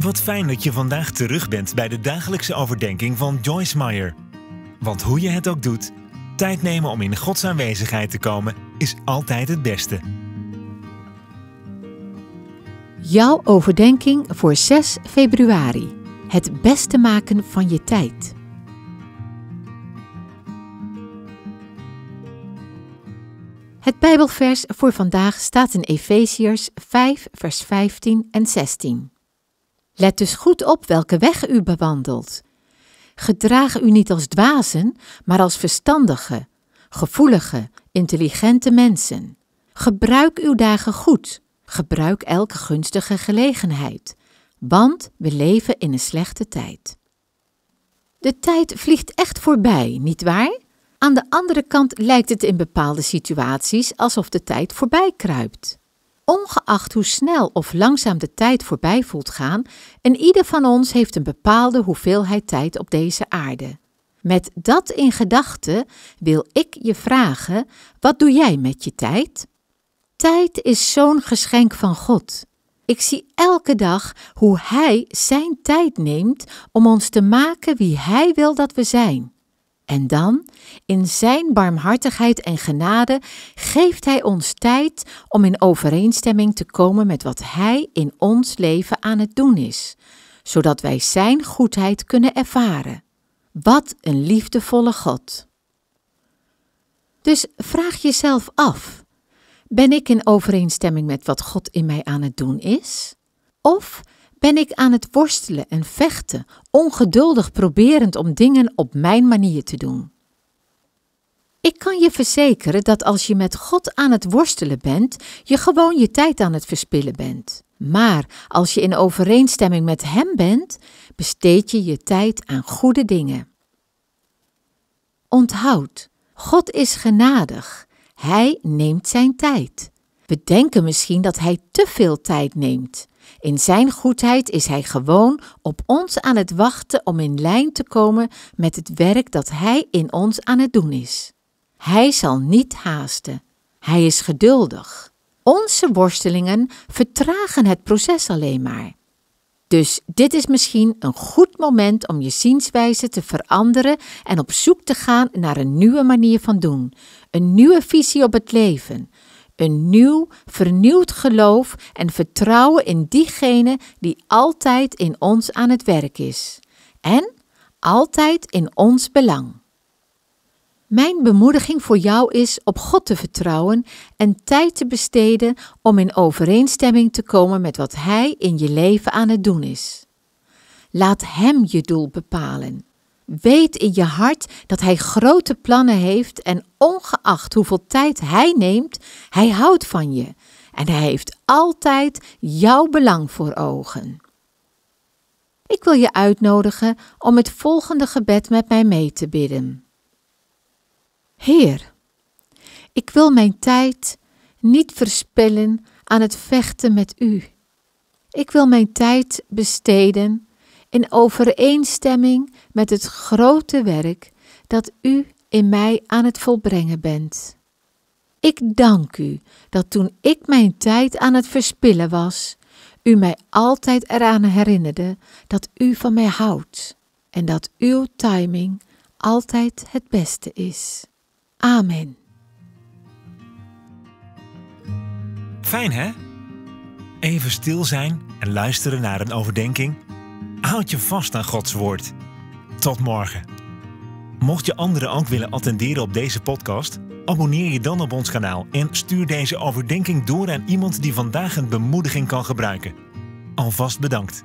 Wat fijn dat je vandaag terug bent bij de dagelijkse overdenking van Joyce Meyer. Want hoe je het ook doet, tijd nemen om in Gods aanwezigheid te komen is altijd het beste. Jouw overdenking voor 6 februari. Het beste maken van je tijd. Het Bijbelvers voor vandaag staat in Efeziërs 5, vers 15 en 16. Let dus goed op welke weg u bewandelt. Gedraag u niet als dwazen, maar als verstandige, gevoelige, intelligente mensen. Gebruik uw dagen goed. Gebruik elke gunstige gelegenheid, want we leven in een slechte tijd. De tijd vliegt echt voorbij, nietwaar? Aan de andere kant lijkt het in bepaalde situaties alsof de tijd voorbij kruipt. Ongeacht hoe snel of langzaam de tijd voorbij voelt gaan, en ieder van ons heeft een bepaalde hoeveelheid tijd op deze aarde. Met dat in gedachten wil ik je vragen: wat doe jij met je tijd? Tijd is zo'n geschenk van God. Ik zie elke dag hoe Hij zijn tijd neemt om ons te maken wie Hij wil dat we zijn. En dan, in Zijn barmhartigheid en genade, geeft Hij ons tijd om in overeenstemming te komen met wat Hij in ons leven aan het doen is, zodat wij Zijn goedheid kunnen ervaren. Wat een liefdevolle God! Dus vraag jezelf af: ben ik in overeenstemming met wat God in mij aan het doen is? Of ben ik aan het worstelen en vechten, ongeduldig proberend om dingen op mijn manier te doen? Ik kan je verzekeren dat als je met God aan het worstelen bent, je gewoon je tijd aan het verspillen bent. Maar als je in overeenstemming met Hem bent, besteed je je tijd aan goede dingen. Onthoud, God is genadig. Hij neemt zijn tijd. We denken misschien dat Hij te veel tijd neemt. In Zijn goedheid is Hij gewoon op ons aan het wachten om in lijn te komen met het werk dat Hij in ons aan het doen is. Hij zal niet haasten. Hij is geduldig. Onze worstelingen vertragen het proces alleen maar. Dus dit is misschien een goed moment om je zienswijze te veranderen en op zoek te gaan naar een nieuwe manier van doen, een nieuwe visie op het leven, een nieuw, vernieuwd geloof en vertrouwen in diegene die altijd in ons aan het werk is en altijd in ons belang. Mijn bemoediging voor jou is op God te vertrouwen en tijd te besteden om in overeenstemming te komen met wat Hij in je leven aan het doen is. Laat Hem je doel bepalen. Weet in je hart dat Hij grote plannen heeft en ongeacht hoeveel tijd Hij neemt, Hij houdt van je en Hij heeft altijd jouw belang voor ogen. Ik wil je uitnodigen om het volgende gebed met mij mee te bidden. Heer, ik wil mijn tijd niet verspillen aan het vechten met U. Ik wil mijn tijd besteden in overeenstemming met het grote werk dat U in mij aan het volbrengen bent. Ik dank U dat toen ik mijn tijd aan het verspillen was, U mij altijd eraan herinnerde dat U van mij houdt en dat Uw timing altijd het beste is. Amen. Fijn hè? Even stil zijn en luisteren naar een overdenking. Houd je vast aan Gods woord. Tot morgen. Mocht je anderen ook willen attenderen op deze podcast, abonneer je dan op ons kanaal en stuur deze overdenking door aan iemand die vandaag een bemoediging kan gebruiken. Alvast bedankt.